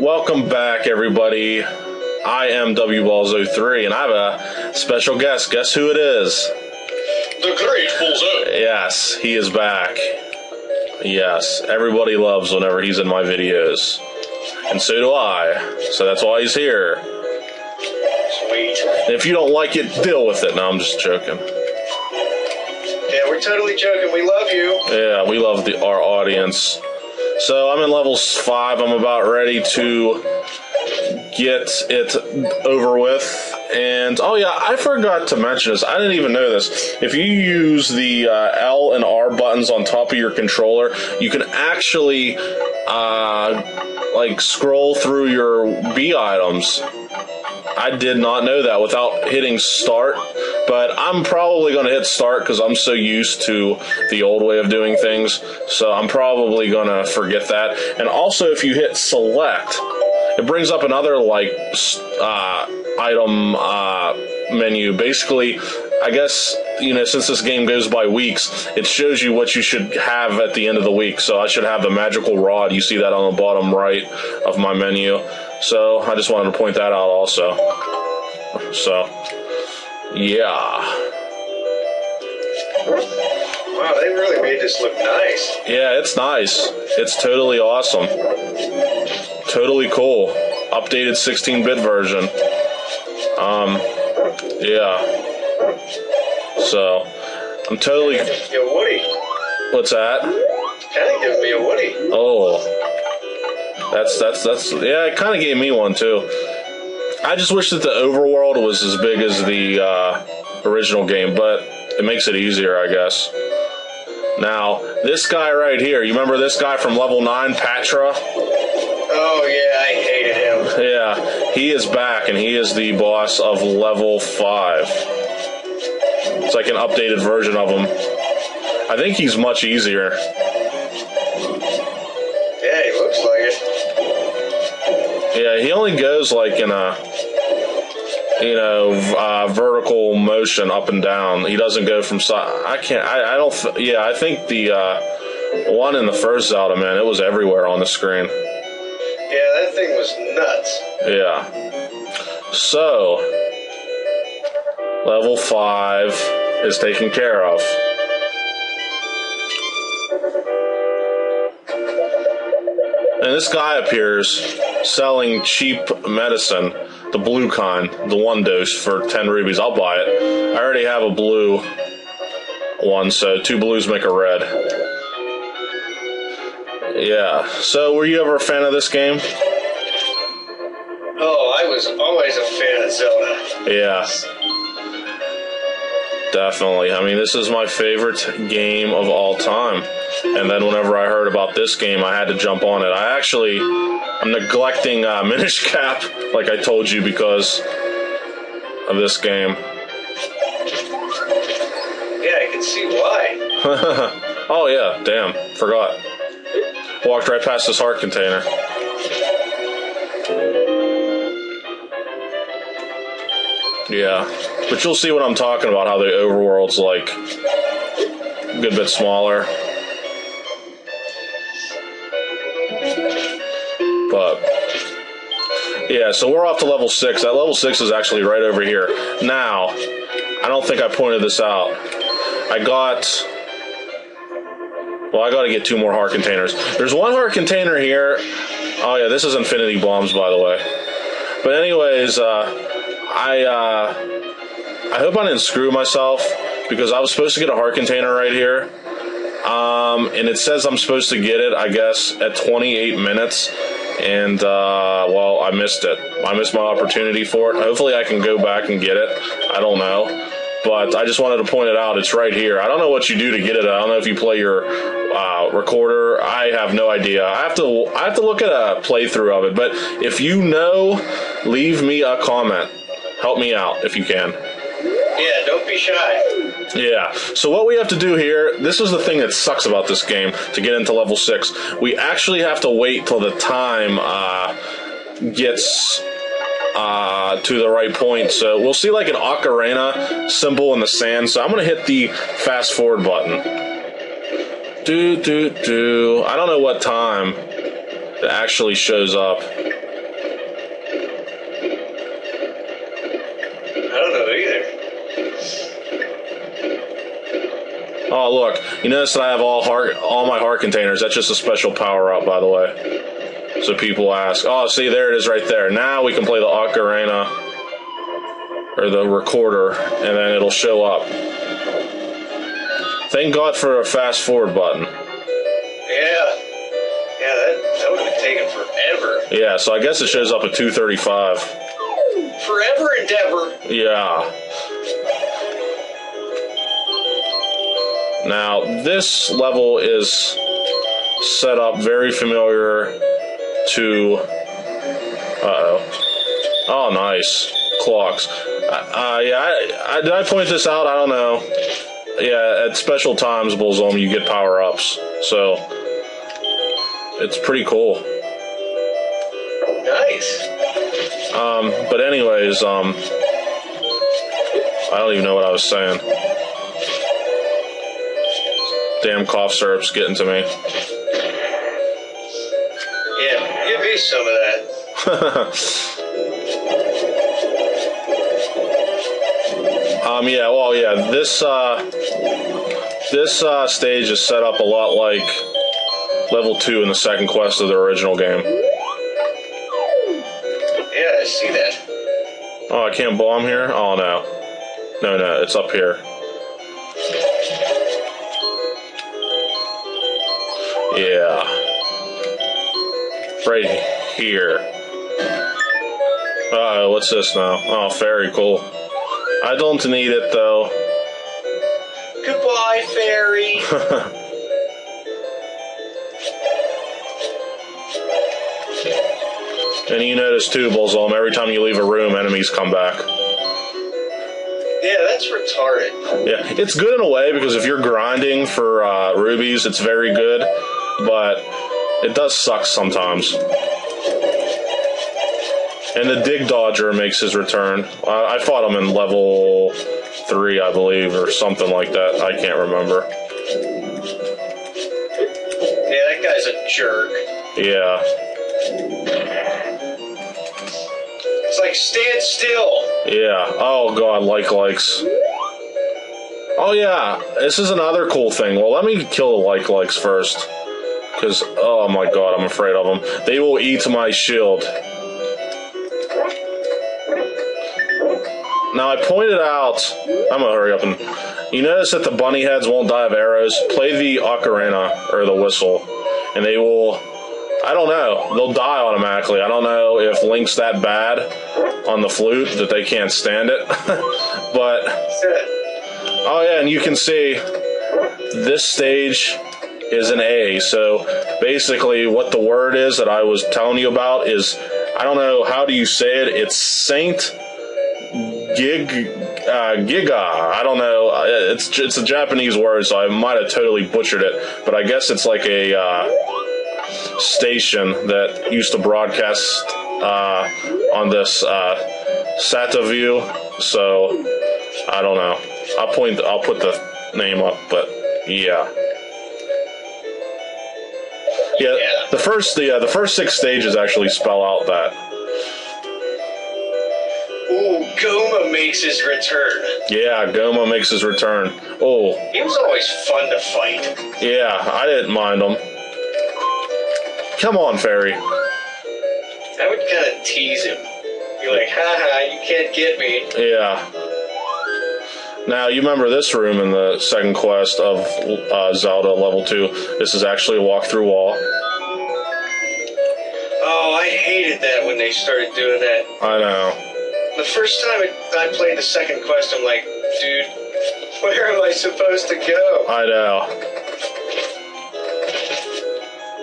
Welcome back, everybody. I am wballz03, and I have a special guest. Guess who it is? The Great Bullzo. Yes, he is back. Yes, everybody loves whenever he's in my videos. And so do I. So that's why he's here. Sweet. And if you don't like it, deal with it. No, I'm just joking. Yeah, we're totally joking. We love you. Yeah, we love the our audience. So I'm in level five. I'm about ready to get it over with. And oh yeah, I forgot to mention this. I didn't even know this. If you use the uh, L and R buttons on top of your controller, you can actually uh, like scroll through your B items. I did not know that without hitting start, but I'm probably going to hit start because I'm so used to the old way of doing things. So I'm probably going to forget that. And also, if you hit select, it brings up another like uh, item uh, menu. Basically, I guess you know since this game goes by weeks, it shows you what you should have at the end of the week. So I should have the magical rod. You see that on the bottom right of my menu. So I just wanted to point that out also. So yeah, Wow, they really made this look nice. yeah, it's nice. It's totally awesome. Totally cool. Updated 16-bit version. Um, yeah. So I'm totally. What's that? Kind of gives me a Woody. Oh, that's that's that's yeah. It kind of gave me one too. I just wish that the overworld was as big as the uh, original game, but it makes it easier, I guess. Now, this guy right here, you remember this guy from level 9, Patra? Oh yeah, I hated him. Yeah, he is back and he is the boss of level 5. It's like an updated version of him. I think he's much easier. He only goes like in a you know uh, vertical motion up and down. He doesn't go from side. I can't. I, I don't. Th- yeah, I think the uh, one in the first Zelda, man, it was everywhere on the screen. Yeah, that thing was nuts. Yeah. So level five is taken care of. And this guy appears selling cheap medicine, the blue kind, the one dose for 10 rubies. I'll buy it. I already have a blue one, so two blues make a red. Yeah. So, were you ever a fan of this game? Oh, I was always a fan of Zelda. Yeah. Definitely. I mean, this is my favorite game of all time. And then whenever I heard about this game, I had to jump on it. I actually, I'm neglecting uh, Minish Cap, like I told you, because of this game. Yeah, I can see why. oh, yeah, damn, forgot. Walked right past this heart container. Yeah, but you'll see what I'm talking about. How the overworld's like a good bit smaller, yeah. So we're off to level six. That level six is actually right over here. Now, I don't think I pointed this out. I got. Well, I got to get two more heart containers. There's one heart container here. Oh yeah, this is infinity bombs, by the way. But anyways, uh, I uh, I hope I didn't screw myself because I was supposed to get a heart container right here, um, and it says I'm supposed to get it, I guess, at 28 minutes. And uh, well, I missed it. I missed my opportunity for it. Hopefully, I can go back and get it. I don't know, but I just wanted to point it out. It's right here. I don't know what you do to get it. I don't know if you play your uh, recorder. I have no idea. I have to. I have to look at a playthrough of it. But if you know, leave me a comment. Help me out if you can. Yeah, don't be shy. Yeah. So what we have to do here, this is the thing that sucks about this game to get into level six. We actually have to wait till the time uh, gets uh, to the right point. So we'll see like an ocarina symbol in the sand. So I'm gonna hit the fast forward button. Do do do. I don't know what time it actually shows up. Oh, look. You notice that I have all heart, all my heart containers. That's just a special power up, by the way. So people ask, oh, see, there it is right there. Now we can play the ocarina or the recorder, and then it'll show up. Thank God for a fast forward button. Yeah. Yeah, that, that would have been taken forever. Yeah, so I guess it shows up at 235. Forever and ever. Yeah. Now, this level is set up very familiar to. Uh oh. Oh, nice. Clocks. Uh, yeah, I, I, did I point this out? I don't know. Yeah, at special times, Bulzome, you get power ups. So, it's pretty cool. Nice. Um, but, anyways, um, I don't even know what I was saying. Damn cough syrup's getting to me. Yeah, give me some of that. Um, yeah, well, yeah, this uh, this uh, stage is set up a lot like level two in the second quest of the original game. Yeah, I see that. Oh, I can't bomb here. Oh no, no, no, it's up here. Right here. Uh, what's this now? Oh, very cool. I don't need it though. Goodbye, fairy. And you notice too, Bulzome, every time you leave a room, enemies come back. yeah, that's retarded. Yeah, it's good in a way because if you're grinding for uh, rubies, it's very good, but it does suck sometimes. And the Digdogger makes his return. I, I fought him in level three, I believe, or something like that. I can't remember. Yeah, that guy's a jerk. Yeah, It's like stand still. yeah. Oh god, like likes. Oh yeah, this is another cool thing. Well, let me kill the like likes first, because oh my god, I'm afraid of them. They will eat my shield. Now I pointed out. I'm gonna hurry up and. You notice that the bunny heads won't die of arrows. Play the ocarina or the whistle, and they will. I don't know. They'll die automatically. I don't know if Link's that bad on the flute that they can't stand it, but. Oh yeah, and you can see this stage is an A. So basically, what the word is that I was telling you about is I don't know how do you say it. It's Saint Gig uh, Giga. I don't know. Uh, It's it's a Japanese word, so I might have totally butchered it. But I guess it's like a uh, station that used to broadcast uh, on this uh, Satellaview. So I don't know. I'll point. I'll put the name up, but yeah. Yeah, the first the uh, the first six stages actually spell out that. Ooh, Ghoma makes his return. Yeah, Ghoma makes his return. Oh, He was always fun to fight. yeah, I didn't mind him. Come on, Fairy. I would kind of tease him. Be like, haha, you can't get me. Yeah. Now you remember this room in the second quest of uh, Zelda Level Two. This is actually a walk-through wall. Oh, I hated that when they started doing that. I know. The first time I played the second quest, I'm like, dude, where am I supposed to go? I know.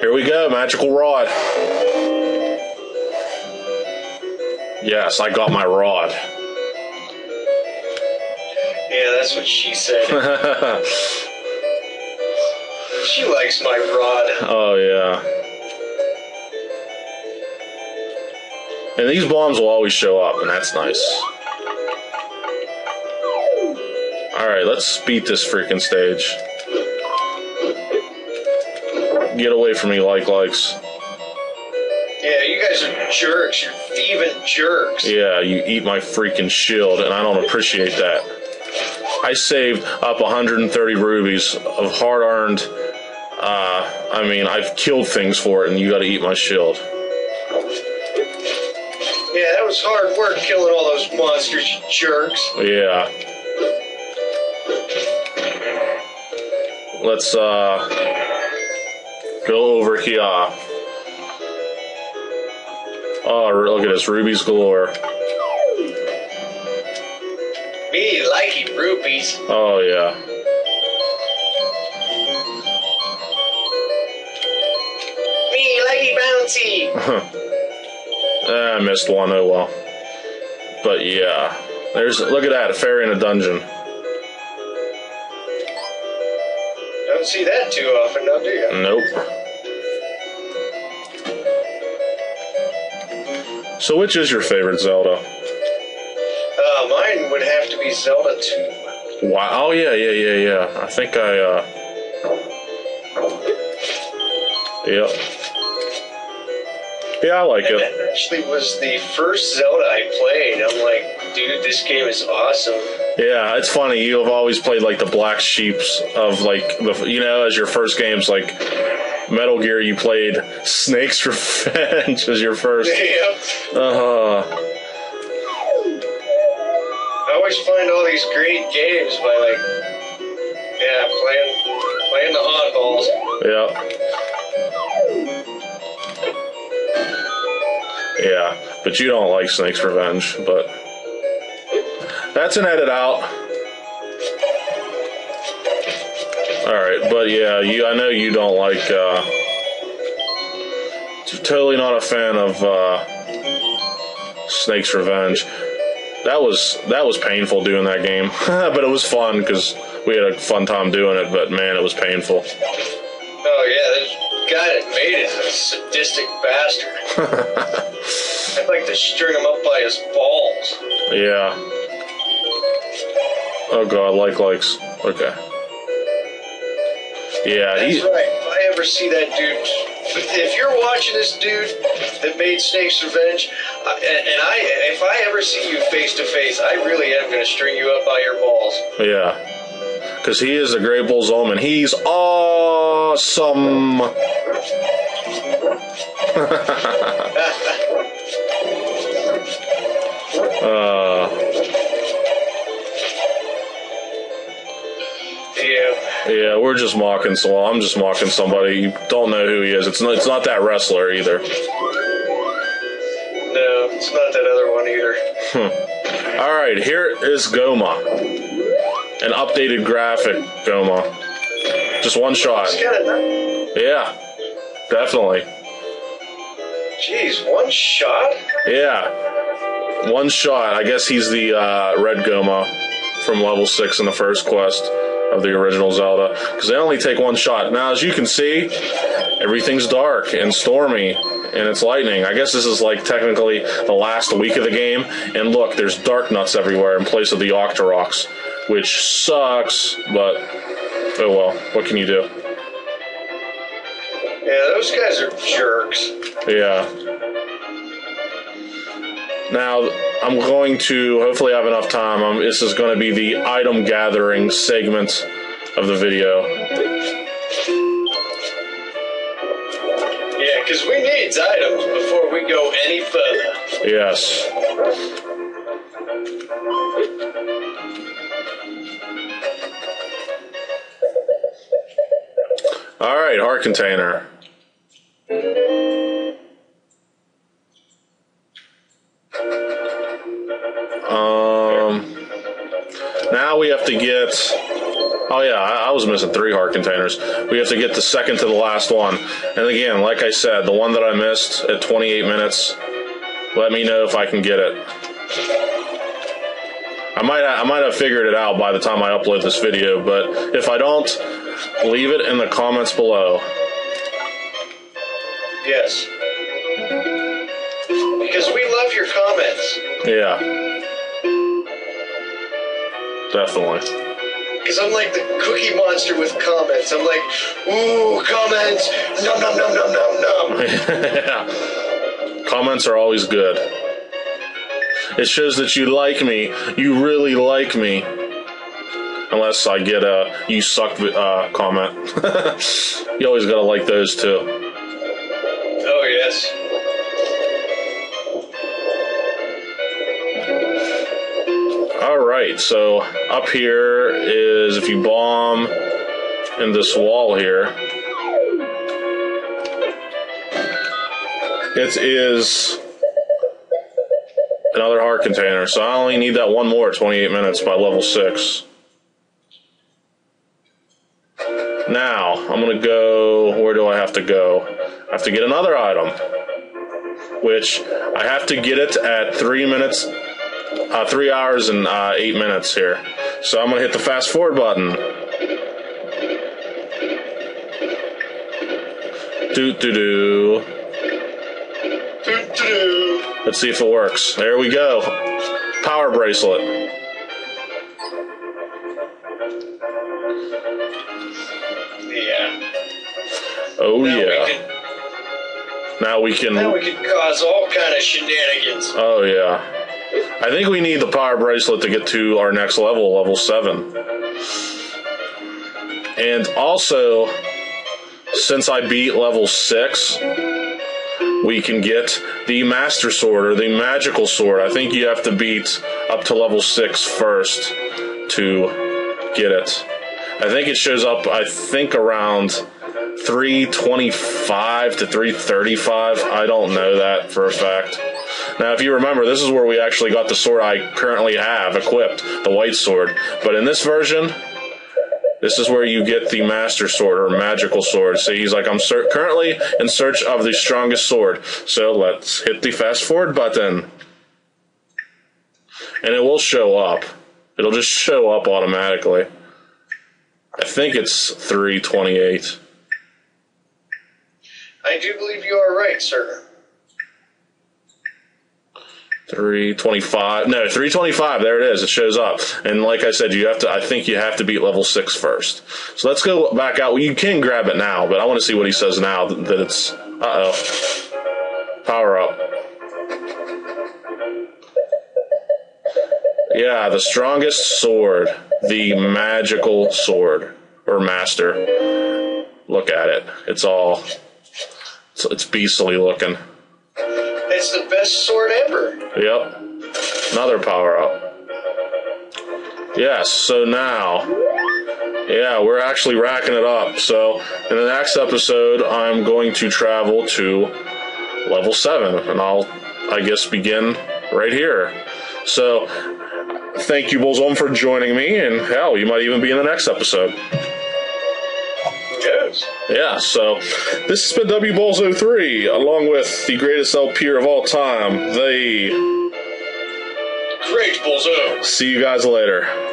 Here we go, magical rod. Yes, I got my rod. That's what she said. she likes my rod. oh yeah. And these bombs will always show up, and that's nice. Alright, let's beat this freaking stage. Get away from me, like likes. Yeah, you guys are jerks. You're thieving jerks. Yeah, you eat my freaking shield, and I don't appreciate that. I saved up 130 rubies of hard earned. Uh, I mean, I've killed things for it, and you got to eat my shield. Yeah, that was hard work killing all those monsters, you jerks. Yeah. Let's uh go over here. Oh, look at this rubies galore. Me likey rupees. Oh yeah. Me likey bouncy. Ah, I missed one. Oh well. But yeah, there's look at that a fairy in a dungeon. Don't see that too often, now do you? Nope. So, which is your favorite Zelda? Mine to be Zelda 2. Wow. Oh yeah, yeah, yeah, yeah. I think I. uh Yep. Yeah, I like And it. that actually was the first Zelda I played. I'm like, dude, this game is awesome. Yeah, it's funny. You have always played like the black sheeps of like the you know as your first games like Metal Gear. You played Snake's Revenge as your first. yep. Uh I always find all these great games by like, yeah, playing playing the oddballs. Yeah. Yeah, but you don't like Snake's Revenge, but that's an edit out. All right, but yeah, you I know you don't like uh totally not a fan of uh Snake's Revenge. That was that was painful doing that game, but it was fun cuz we had a fun time doing it, but man, it was painful. Oh yeah, this guy that made it is a sadistic bastard. I'd like to string him up by his balls. Yeah. Oh god, like likes. Okay. Yeah, That's he, right. If I ever see that dude, if you're watching this dude that made Snake's Revenge, and, and I, if I ever see you face to face, I really am going to string you up by your balls. yeah. Because he is a Great Bull Zolman. He's awesome. uh, Yeah. yeah, we're just mocking. So I'm just mocking somebody. You don't know who he is. It's not. It's not that wrestler either. It's not that other one either. All right, here is Ghoma. An updated graphic Ghoma. Just one shot. Kind of. Yeah, definitely. Jeez, one shot? Yeah, one shot. I guess he's the uh, red Ghoma from level six in the first quest of the original Zelda. Because they only take one shot. Now, as you can see, everything's dark and stormy. And it's lightning. I guess this is like technically the last week of the game. And look, there's Darknuts everywhere in place of the Octoroks, which sucks, but oh well. What can you do? Yeah, those guys are jerks. Yeah. Now, I'm going to hopefully have enough time. Um, this is going to be the item gathering segment of the video. Yeah, because we need items before we go any further. Yes. All right, heart container. Oh yeah, I, I was missing three heart containers. We have to get the second to the last one. And again, like I said, the one that I missed at 28 minutes. Let me know if I can get it. I might I might have figured it out by the time I upload this video, but if I don't, leave it in the comments below. Yes. Because we love your comments. Yeah. Definitely. Because I'm like the cookie monster with comments. I'm like, ooh, comments. Num, num, num, num, num, num. yeah. Comments are always good. It shows that you like me. You really like me. unless I get a "you suck" uh, comment. you always gotta like those too. Oh yes. Right, so up here is if you bomb in this wall here, it is another heart container. So I only need that one more 28 minutes by level 6. Now, I'm going to go. Where do I have to go? I have to get another item, which I have to get it at 3 minutes, uh, 3 hours and uh, 8 minutes here. So I'm going to hit the fast forward button. Do do do. Doo-doo. Let's see if it works. There we go. Power bracelet. Yeah. Oh Now we yeah. can Now we can. now we can cause all kind of shenanigans. Oh yeah. I think we need the power bracelet to get to our next level, level seven. And also, since I beat level six, we can get the master sword or the magical sword. I think you have to beat up to level six first to get it. I think it shows up. I think around 325 to 335. I don't know that for a fact. Now, if you remember, this is where we actually got the sword I currently have equipped, the white sword. But in this version, this is where you get the master sword or magical sword. See, he's like, I'm currently in search of the strongest sword. So let's hit the fast forward button. And it will show up. It'll just show up automatically. I think it's 328. I do believe you are right, sir. 325 no 325 there it is it shows up. And like i said you have to i think you have to beat level 6 first. So let's go back out. Well, you can grab it now but i want to see what he says now that, that it's uh-oh. Power up. Yeah the strongest sword the magical sword or master. Look at it. It's all it's, it's beastly looking It's the best sword ever. Yep. Another power up. Yes, so now, yeah, we're actually racking it up. So, in the next episode, I'm going to travel to level 7, and I'll, I guess, begin right here. So, thank you, Bulzome, for joining me, and hell, you might even be in the next episode. Yeah, so this has been W Bulls 03, along with the greatest LPer of all time, the. Great Bullzo. See you guys later.